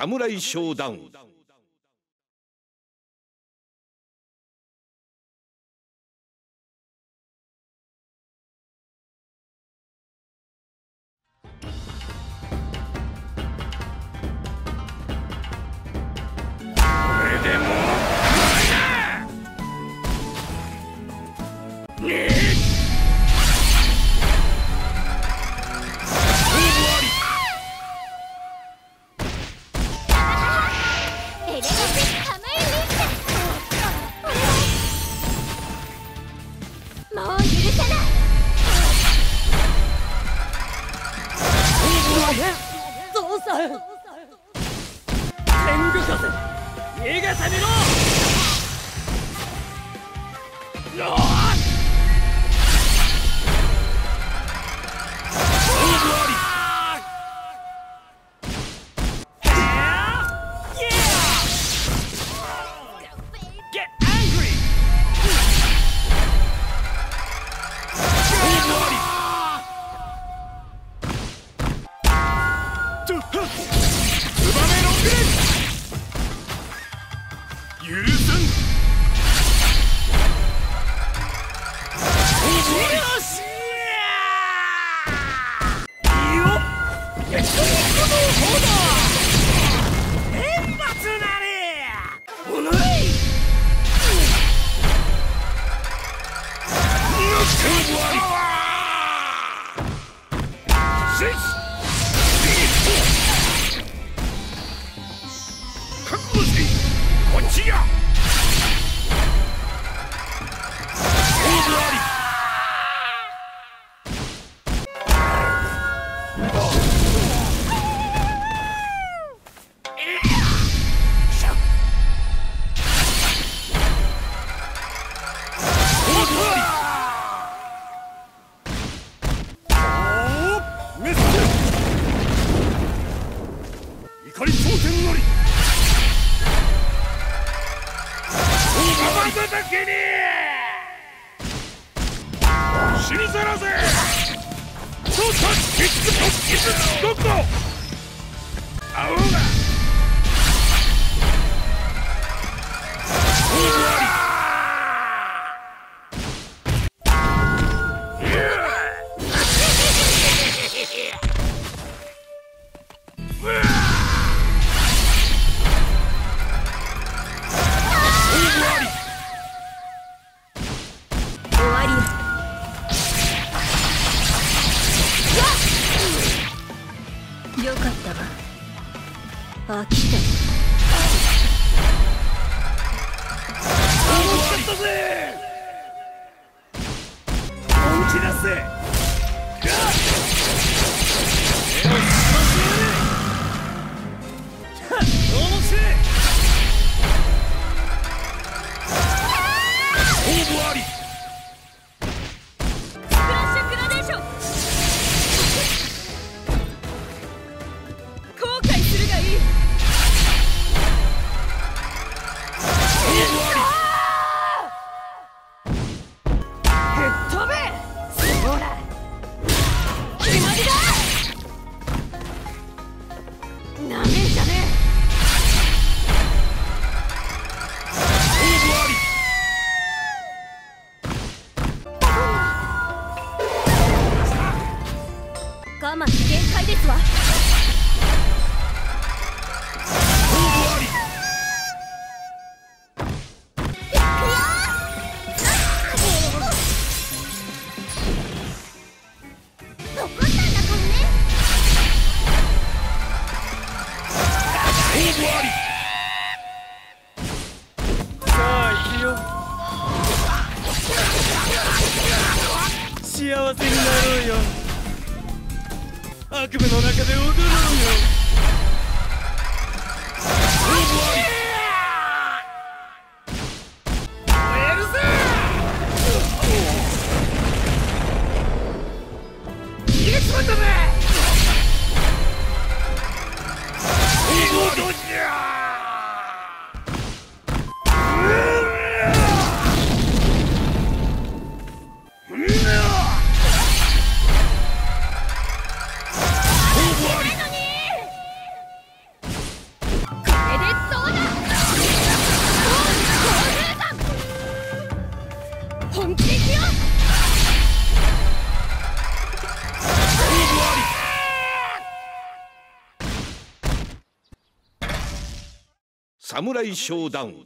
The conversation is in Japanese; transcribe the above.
侍ショーダウン全部かせ逃がさねろ！よしこの炎炎罰なれおのれノックンワリごときに死青がよかったわ。飽きた。ダメんじ我慢限界ですわ。せになろうよ。悪夢の中で踊ろうよ。侍ショーダウン